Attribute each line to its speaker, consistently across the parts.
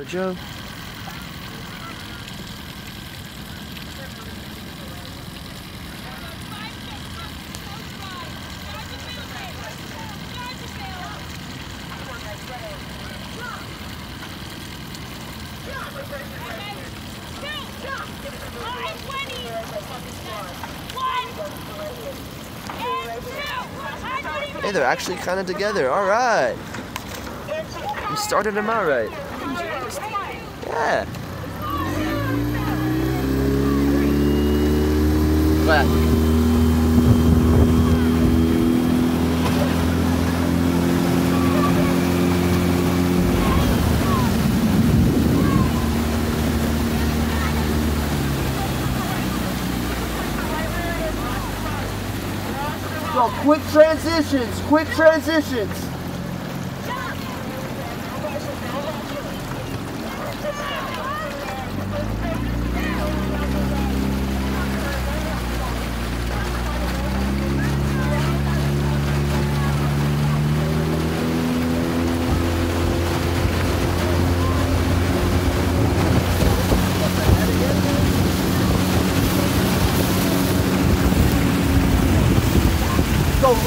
Speaker 1: Sergio? Hey, they're actually kind of together. All right. You started them out right. Yeah. What? Go, quick transitions, quick transitions. So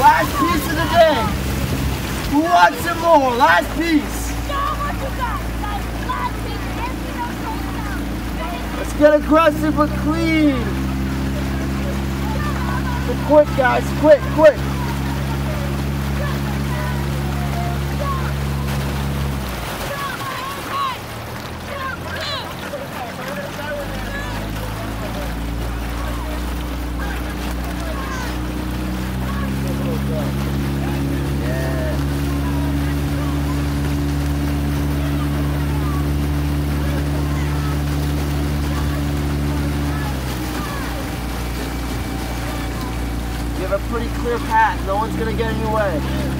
Speaker 1: last piece of the day. Who wants some more? Last piece. Get aggressive but clean. So quick, guys. Quick, quick. A pretty clear path. No one's gonna get in your way.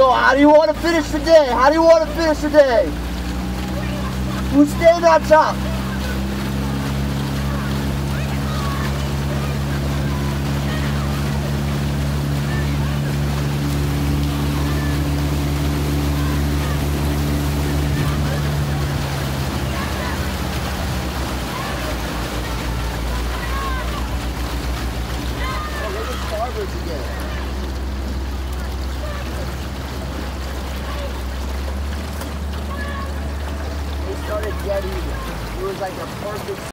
Speaker 1: Go. How do you want to finish the day? How do you want to finish the day? Who's staying on top? Oh, again. Started. It was like a perfect